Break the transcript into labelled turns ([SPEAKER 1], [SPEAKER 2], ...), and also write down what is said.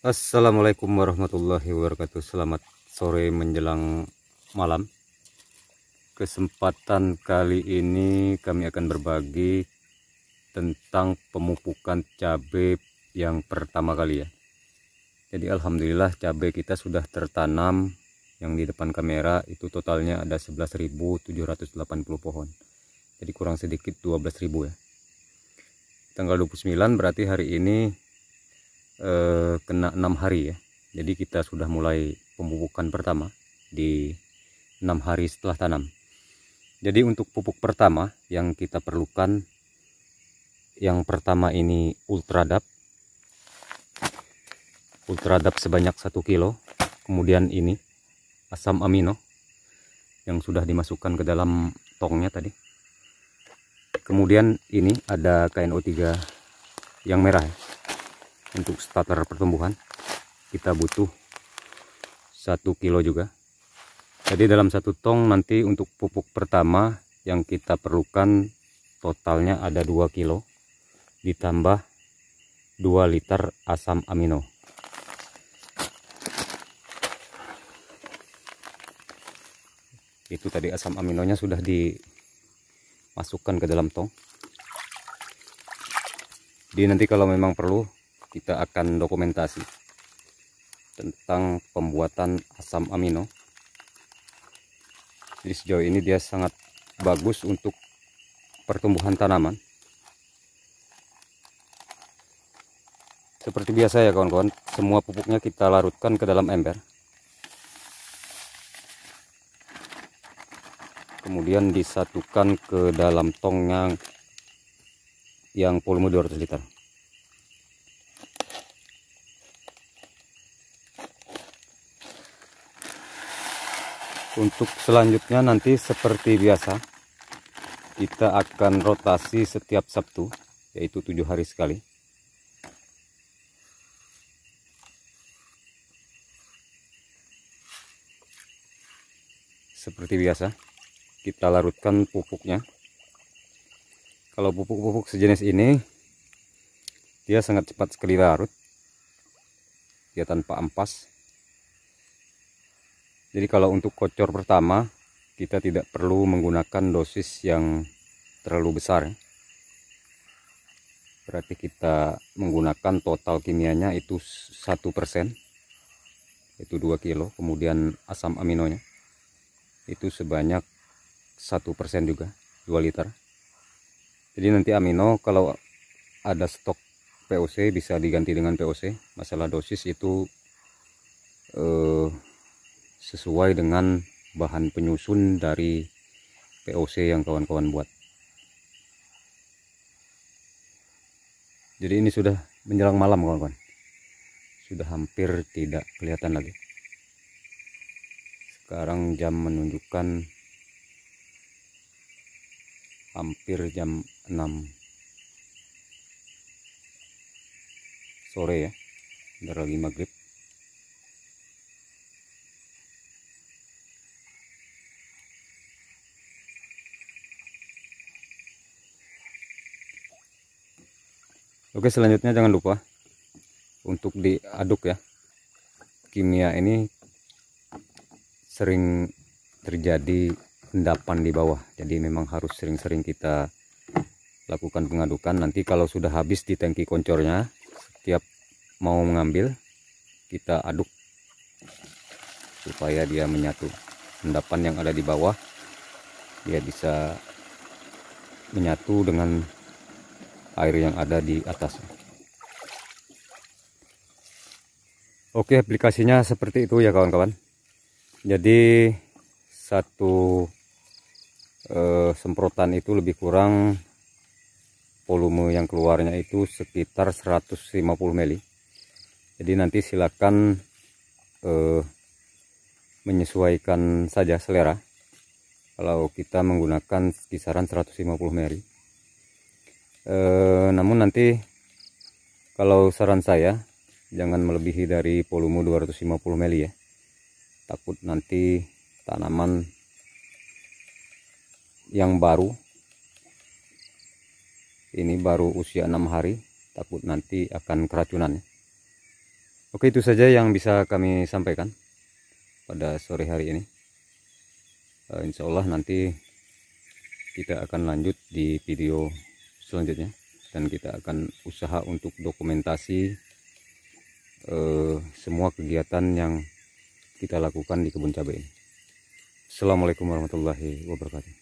[SPEAKER 1] Assalamualaikum warahmatullahi wabarakatuh. Selamat sore menjelang malam. Kesempatan kali ini kami akan berbagi Tentang pemupukan cabai yang pertama kali ya. Jadi Alhamdulillah cabai kita sudah tertanam. Yang di depan kamera itu totalnya ada 11.780 pohon. Jadi kurang sedikit 12.000 ya. Tanggal 29 berarti hari ini eh, kena enam hari ya. Jadi kita sudah mulai pemupukan pertama di enam hari setelah tanam. Jadi untuk pupuk pertama yang kita perlukan yang pertama ini ultradap ultradap sebanyak satu kilo. Kemudian ini asam amino yang sudah dimasukkan ke dalam tongnya tadi. Kemudian ini ada KNO3 yang merah ya untuk starter pertumbuhan kita butuh satu kilo juga. Jadi dalam satu tong nanti untuk pupuk pertama yang kita perlukan totalnya ada 2 kilo ditambah 2 liter asam amino. Itu tadi asam aminonya sudah dimasukkan ke dalam tong. Jadi nanti kalau memang perlu kita akan dokumentasi tentang pembuatan asam amino. Jadi sejauh ini dia sangat bagus untuk pertumbuhan tanaman. Seperti biasa ya kawan-kawan semua pupuknya kita larutkan ke dalam ember. Kemudian disatukan ke dalam tong yang yang volume 200 liter untuk selanjutnya nanti seperti biasa kita akan rotasi setiap Sabtu yaitu tujuh hari sekali. Seperti biasa kita larutkan pupuknya. Kalau pupuk-pupuk sejenis ini dia sangat cepat sekali larut. Dia tanpa ampas jadi kalau untuk kocor pertama kita tidak perlu menggunakan dosis yang terlalu besar. Berarti kita menggunakan total kimianya itu satu persen itu 2 kilo kemudian asam aminonya itu sebanyak satu persen juga 2 liter. Jadi nanti amino kalau ada stok POC bisa diganti dengan POC masalah dosis itu eh, sesuai dengan bahan penyusun dari POC yang kawan-kawan buat. Jadi ini sudah menjelang malam kawan-kawan. Sudah hampir tidak kelihatan lagi. Sekarang jam menunjukkan hampir jam 6 sore ya. Udah lagi maghrib Oke selanjutnya jangan lupa untuk diaduk ya. Kimia ini sering terjadi endapan di bawah. Jadi memang harus sering-sering kita lakukan pengadukan. Nanti kalau sudah habis di tangki koncornya setiap mau mengambil kita aduk supaya dia menyatu. Endapan yang ada di bawah dia bisa menyatu dengan air yang ada di atas. Oke aplikasinya seperti itu ya kawan-kawan. Jadi satu eh, semprotan itu lebih kurang volume yang keluarnya itu sekitar 150 ml jadi nanti silakan eh, menyesuaikan saja selera. Kalau kita menggunakan kisaran 150 ml e, namun nanti kalau saran saya jangan melebihi dari volume 250 ml ya takut nanti tanaman yang baru ini baru usia enam hari takut nanti akan keracunan ya. Oke itu saja yang bisa kami sampaikan pada sore hari ini. Uh, insya Allah nanti kita akan lanjut di video selanjutnya dan kita akan usaha untuk dokumentasi uh, semua kegiatan yang kita lakukan di kebun cabai ini. Assalamualaikum warahmatullahi wabarakatuh.